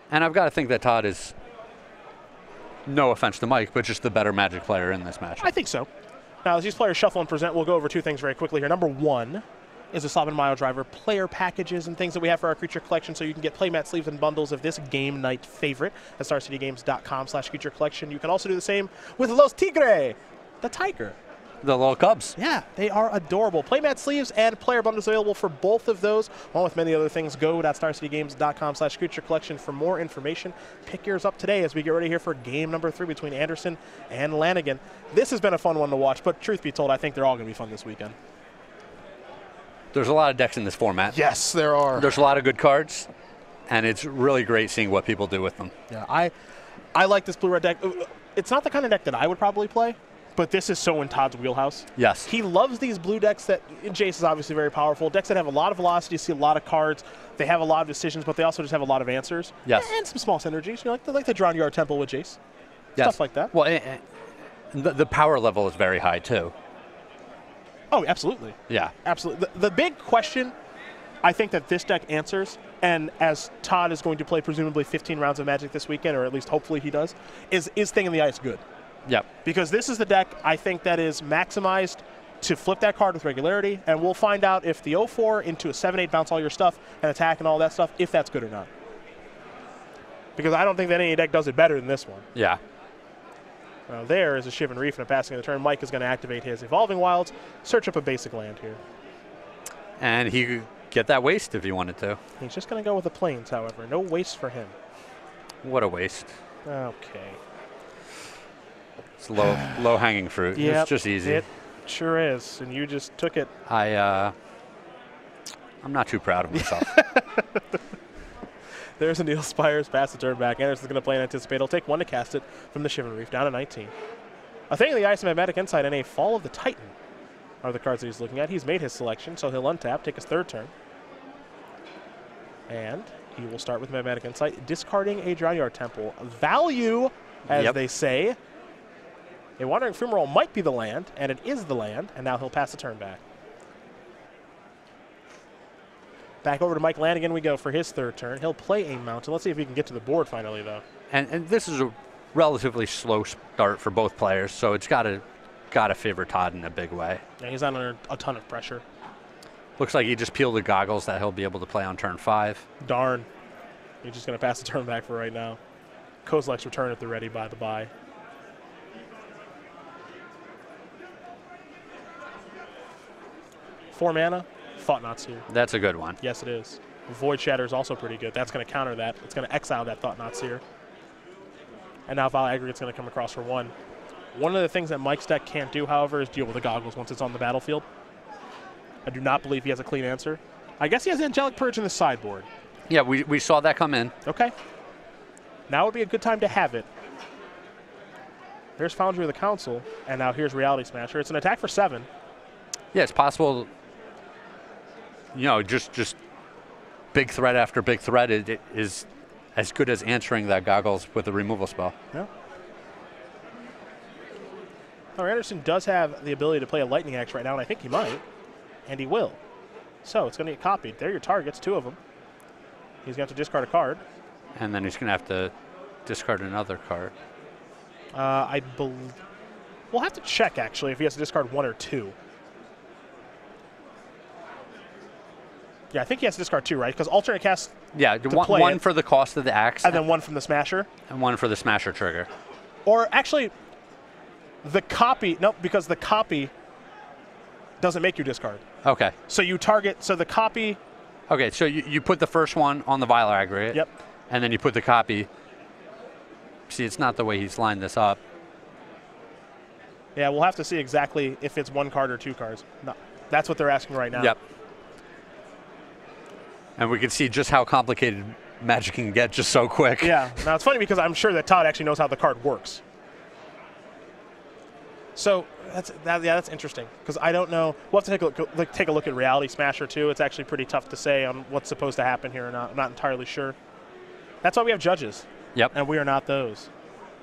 And I've got to think that Todd is, no offense to Mike, but just the better Magic player in this match. I think so. Now, as these players shuffle and present, we'll go over two things very quickly here. Number one is the Slob and Mile Driver player packages and things that we have for our creature collection, so you can get playmat sleeves and bundles of this game night favorite at StarCityGames.com slash creature collection. You can also do the same with Los Tigre, the tiger. The little Cubs. Yeah, they are adorable. Playmat sleeves and player bundles available for both of those, along with many other things. Go to StarCityGames.com slash creature collection for more information. Pick yours up today as we get ready here for game number three between Anderson and Lanigan. This has been a fun one to watch, but truth be told, I think they're all going to be fun this weekend. There's a lot of decks in this format. Yes, there are. There's a lot of good cards, and it's really great seeing what people do with them. Yeah, I, I like this blue red deck. Uh, It's not the kind of deck that I would probably play, but this is so in Todd's wheelhouse. Yes. He loves these blue decks that Jace is obviously very powerful. Decks that have a lot of velocity, see a lot of cards. They have a lot of decisions, but they also just have a lot of answers. Yes. And some small synergies. You know, like the, like the Drownyard Temple with Jace. yes. Stuff like that. Well, eh, eh, the, the power level is very high too. Oh, absolutely. Yeah. Absolutely. The, the big question I think that this deck answers, and as Todd is going to play presumably 15 rounds of Magic this weekend, or at least hopefully he does, is is Thing in the Ice good? Yep. because this is the deck I think that is maximized to flip that card with regularity, and we'll find out if the 0-4 into a 7-8 bounce all your stuff and attack and all that stuff, if that's good or not. Because I don't think that any deck does it better than this one. Yeah. Now there is a Shivan Reef and a passing of the turn. Mike is going to activate his Evolving Wilds, search up a basic land here. And he could get that waste if he wanted to. He's just going to go with the Plains, however. No waste for him. What a waste. Okay. It's low <sighs> low hanging fruit. Yep, It's just easy. It sure is, and you just took it. I uh, I'm not too proud of myself. <laughs> There's a Needle Spires, pass the turn back. Anderson's going to play and anticipate. He'll take one to cast it from the Shivan Reef, down to 19. A thing in the ice, Magmatic Insight, and a Fall of the Titan are the cards that he's looking at. He's made his selection, so he'll untap, take his third turn. And he will start with Magmatic Insight, discarding a Drownyard Temple. Value, as Yep. they say. A Wandering Fumarole might be the land, and it is the land, and now he'll pass the turn back. Back over to Mike Lanigan we go for his third turn. He'll play a mountain. Let's see if he can get to the board finally, though. and and this is a relatively slow start for both players, so it's got to got to favor Todd in a big way. Yeah, he's not under a ton of pressure. Looks like he just peeled the goggles that he'll be able to play on turn five. Darn. He's just going to pass the turn back for right now. Kozilek's return at the ready by the by. Four mana, Thought-Knot Seer. That's a good one. Yes, it is. Void Shatter is also pretty good. That's going to counter that. It's going to exile that Thought-Knot Seer. And now Vile Aggregate's going to come across for one. One of the things that Mike's deck can't do, however, is deal with the goggles once it's on the battlefield. I do not believe he has a clean answer. I guess he has Angelic Purge in the sideboard. Yeah, we, we saw that come in. Okay. Now would be a good time to have it. There's Foundry of the Consuls, and now here's Reality Smasher. It's an attack for seven. Yeah, it's possible. You know, just just big threat after big threat it, it is as good as answering that goggles with a removal spell. Yeah. Now, Anderson does have the ability to play a Lightning Axe right now, and I think he might, and he will. So it's going to get copied. There are your targets, two of them. He's going to have to discard a card. And then he's going to have to discard another card. Uh, I believe. We'll have to check, actually, if he has to discard one or two. Yeah, I think he has to discard two, right? Because alternate cast Yeah, one, one for the cost of the axe and then one from the Smasher. and one for the smasher trigger. Or actually, the copy, no, because the copy doesn't make you discard. Okay. So you target, so the copy, Okay, so you, you put the first one on the Viler aggregate. yep. And then you put the copy. See, it's not the way he's lined this up. Yeah, we'll have to see exactly if it's one card or two cards. No, that's what they're asking right now. Yep. And we can see just how complicated Magic can get just so quick. Yeah. Now it's funny because I'm sure that Todd actually knows how the card works. So that's that, yeah, that's interesting because I don't know. We'll have to take a look, like, take a look at Reality Smasher too. It's actually pretty tough to say on what's supposed to happen here. Or not, I'm not entirely sure. That's why we have judges, Yep. and we are not those.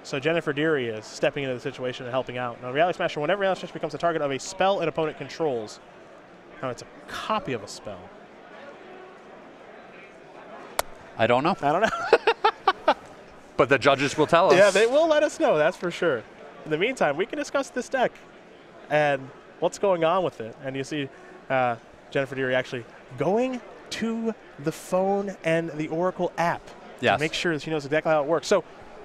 So Jennifer Deary is stepping into the situation and helping out. Now, Reality Smasher, whenever Reality Smasher becomes the target of a spell an opponent controls, now it's a copy of a spell. I don't know, I don't know. <laughs> but the judges will tell us. Yeah, they will let us know, that's for sure. In the meantime, we can discuss this deck and what's going on with it. And you see uh, Jennifer Deary actually going to the phone and the Oracle app Yes. to make sure that she knows exactly how it works. So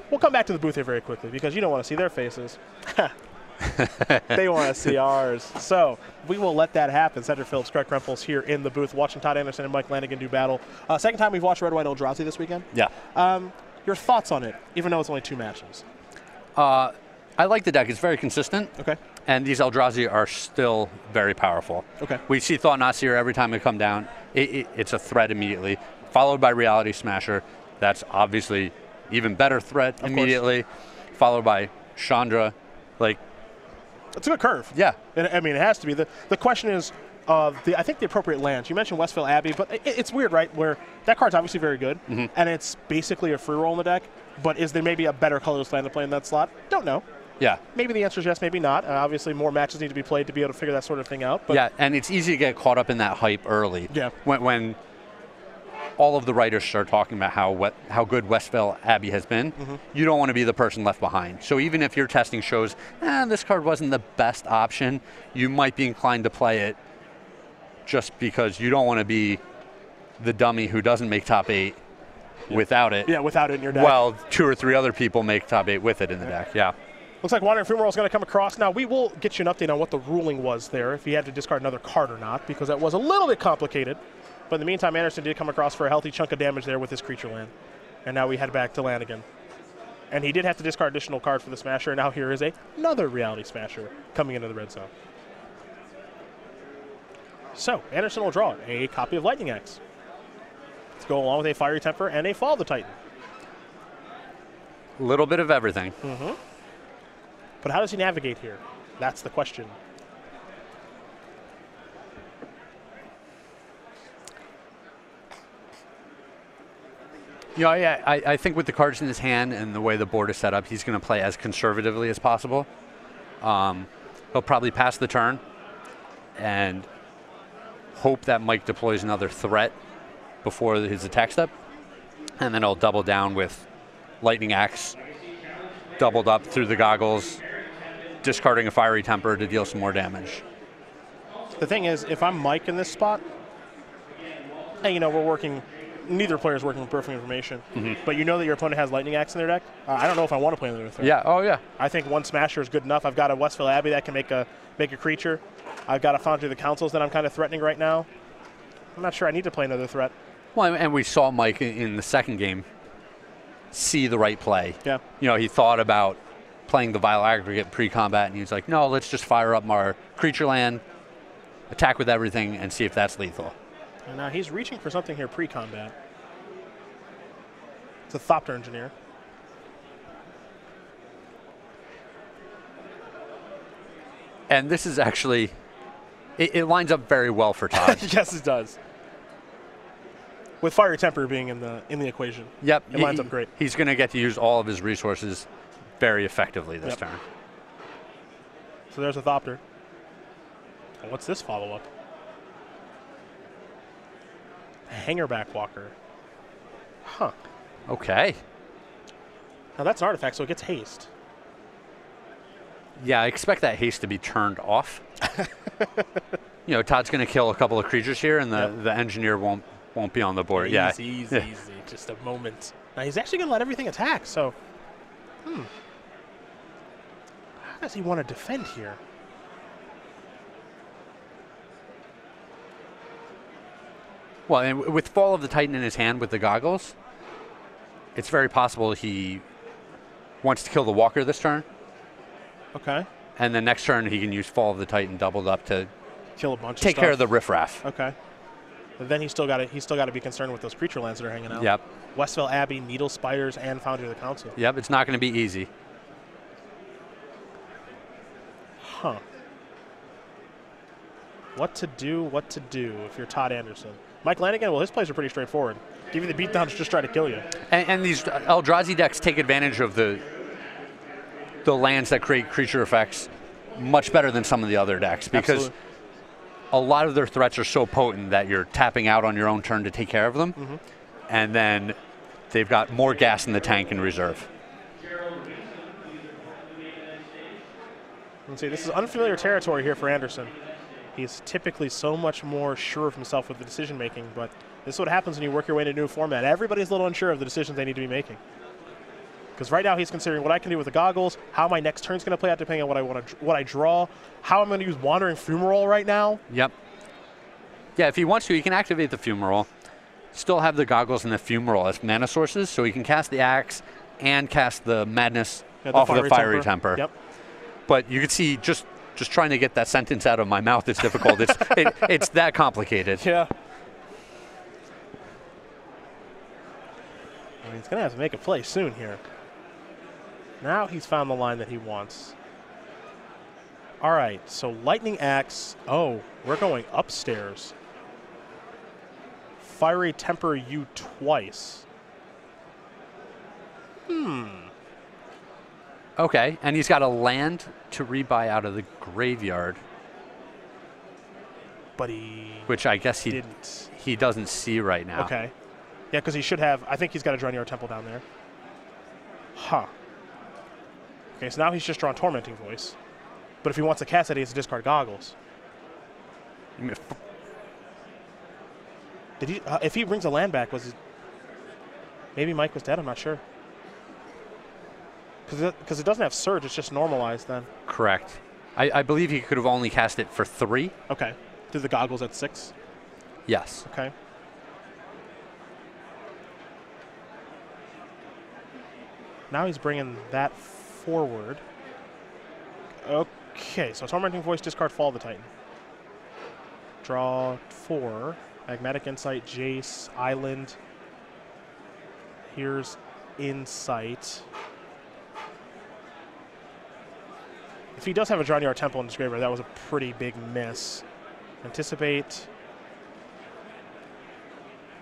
we'll come back to the booth here very quickly because you don't want to see their faces. <laughs> <laughs> they want to see ours. So we will let that happen. Cedric Phillips, Greg Krempels here in the booth watching Todd Anderson and Mike Lanigan do battle. Uh, second time we've watched Red White Eldrazi this weekend. Yeah. Um, your thoughts on it, even though it's only two matches? Uh, I like the deck. It's very consistent. Okay. And these Eldrazi are still very powerful. Okay. We see Thought-Knot Seer every time they come down. It, it, it's a threat immediately, followed by Reality Smasher. That's obviously even better threat course. immediately, followed by Chandra. Like, It's a good curve. yeah, And, I mean, it has to be. The, the question is, uh, the, I think the appropriate lands. You mentioned Westvale Abbey, but it, it's weird, right? Where that card's obviously very good, and it's basically a free roll in the deck. But is there maybe a better colorless land to play in that slot? Don't know. yeah. Maybe the answer is yes, maybe not. Uh, obviously, more matches need to be played to be able to figure that sort of thing out. But yeah, and it's easy to get caught up in that hype early. Yeah. When, when all of the writers start talking about how what, how good Westvale Abbey has been, Mm-hmm. you don't want to be the person left behind. So even if your testing shows, eh, this card wasn't the best option, you might be inclined to play it just because you don't want to be the dummy who doesn't make top eight without it. yeah, without it in your deck. Well, two or three other people make top eight with it in the deck. Yeah. Looks like Wandering Fumarole is going to come across. Now, we will get you an update on what the ruling was there, if he had to discard another card or not, because that was a little bit complicated. But in the meantime, Anderson did come across for a healthy chunk of damage there with his creature land. And now we head back to Lanigan. And he did have to discard additional card for the Smasher, and now here is a, another Reality Smasher coming into the red zone. So, Anderson will draw a copy of Lightning Axe to go along with a Fiery Temper and a Fall of the Titan. A little bit of everything. Mm-hmm. But how does he navigate here? That's the question. You know, yeah, I, I think with the cards in his hand and the way the board is set up, he's going to play as conservatively as possible. Um, he'll probably pass the turn and hope that Mike deploys another threat before his attack step, and then he'll double down with lightning axe, doubled up through the goggles, discarding a fiery temper to deal some more damage. The thing is, if I'm Mike in this spot, and you know we're working, neither player is working with perfect information, but you know that your opponent has Lightning Axe in their deck. Uh, I don't know if I want to play another threat. Yeah. Oh yeah. I think one Smasher is good enough. I've got a Westvale Abbey that can make a make a creature. I've got a Foundry of the Consuls that I'm kind of threatening right now. I'm not sure I need to play another threat. Well, and we saw Mike in- in the second game see the right play. Yeah. You know, he thought about playing the Vile Aggregate pre-combat, and he was like, no, let's just fire up our creature land, attack with everything, and see if that's lethal. And now he's reaching for something here pre-combat. It's a Thopter Engineer. And this is actually, it, it lines up very well for Todd. <laughs> yes, it does. With Fiery Temper being in the in the equation. yep. It lines up great. He's going to get to use all of his resources very effectively this Yep. turn. So there's a Thopter. And what's this follow up? Hangerback Walker. Huh. Okay. Now that's an artifact, so it gets haste. Yeah, I expect that haste to be turned off. <laughs> you know, Todd's going to kill a couple of creatures here, and the, Yep. the engineer won't won't be on the board. Easy, yeah, easy, Yeah. easy. Just a moment. Now he's actually going to let everything attack, so. Hmm. How does he want to defend here? Well, and with Fall of the Titan in his hand with the goggles, it's very possible he wants to kill the Walker this turn, Okay. and then next turn he can use Fall of the Titan doubled up to Kill a bunch take of care of the riffraff. Okay. But then he's still got to he's still got to be concerned with those creature lands that are hanging out. Yep, Westvale Abbey, Needle Spires, and Foundry of the Consuls. yep. It's not going to be easy. Huh. What to do, what to do if you're Todd Anderson. Mike Lanigan, well, his plays are pretty straightforward. Give you the beatdowns, just try to kill you. And, and these Eldrazi decks take advantage of the the lands that create creature effects much better than some of the other decks because Absolutely. a lot of their threats are so potent that you're tapping out on your own turn to take care of them, Mm-hmm. and then they've got more gas in the tank in reserve. Let's see, this is unfamiliar territory here for Anderson. He's typically so much more sure of himself with the decision making, but this is what happens when you work your way into a new format. Everybody's a little unsure of the decisions they need to be making. Because right now he's considering what I can do with the goggles, how my next turn's going to play out depending on what I want to, what I draw, how I'm going to use Wandering Fumarole right now. Yep. Yeah, if he wants to, he can activate the Fumarole. Still have the goggles and the Fumarole as mana sources, so he can cast the Axe and cast the Madness Yeah, off of the Fiery Temper. Yep. But you can see just just trying to get that sentence out of my mouth is difficult. it's it, it's that complicated. Yeah. I mean, he's going to have to make a play soon here. Now he's found the line that he wants. All right, so Lightning Axe. Oh, we're going upstairs. Fiery Temper you twice. Hmm. Okay, and he's got a land to rebuy out of the graveyard, But he which I guess he didn't. he doesn't see right now. Okay. Yeah, because he should have. I think he's got a Drownyard Temple down there. Huh. Okay, so now he's just drawn Tormenting Voice. But if he wants to cast it, he has to discard Goggles. I mean, f- Did he? Uh, if he brings a land back, was it? Maybe Mike was dead. I'm not sure. Because it, it doesn't have surge. It's just normalized then. Correct. I, I believe he could have only cast it for three. Okay. Do the goggles at six? Yes. Okay. Now he's bringing that forward. Okay, so Tormenting Voice, discard Fall of the Titan. Draw four. Magmatic Insight, Jace, Island. Here's Insight. If he does have a Drownyard Temple in his graveyard, that was a pretty big miss. Anticipate.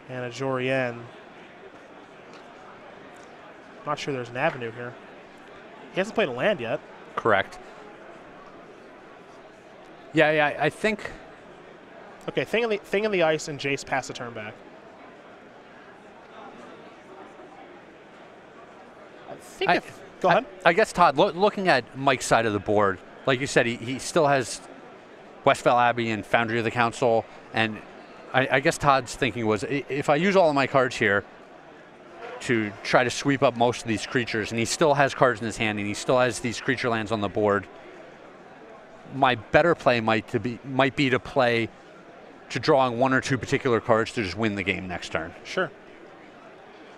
And a Jori En. Not sure there's an avenue here. He hasn't played a land yet. Correct. Yeah, yeah. I think Okay, thing in the thing in the ice and Jace pass the turn back. I think I- if go I- ahead. I, guess Todd, loo- looking at Mike's side of the board, like you said, he, he still has Westvale Abbey and Foundry of the Consuls, and I, I guess Todd's thinking was if I use all of my cards here to try to sweep up most of these creatures, and he still has cards in his hand, and he still has these creature lands on the board. My better play might to be might be to play to drawing one or two particular cards to just win the game next turn. Sure.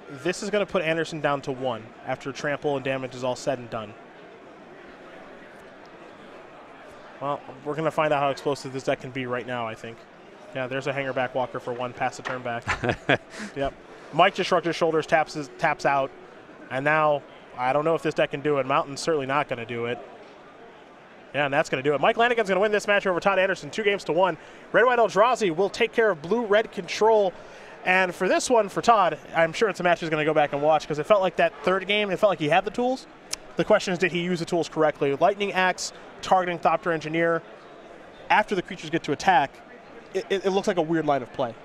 This is going to put Anderson down to one after trample and damage is all said and done. Well, we're going to find out how explosive this deck can be right now, I think. Yeah, there's a Hangerback Walker for one, pass the turn back. <laughs> yep. Mike just shrugged his shoulders, taps, his, taps out, and now I don't know if this deck can do it. Mountain's certainly not going to do it. Yeah, and that's going to do it. Mike Lanigan's going to win this match over Todd Anderson, two games to one. Red White Eldrazi will take care of blue red control. And for this one, for Todd, I'm sure it's a match he's going to go back and watch because it felt like that third game, it felt like he had the tools. The question is, did he use the tools correctly? Lightning Axe, targeting Thopter Engineer. After the creatures get to attack, it, it, it looks like a weird line of play.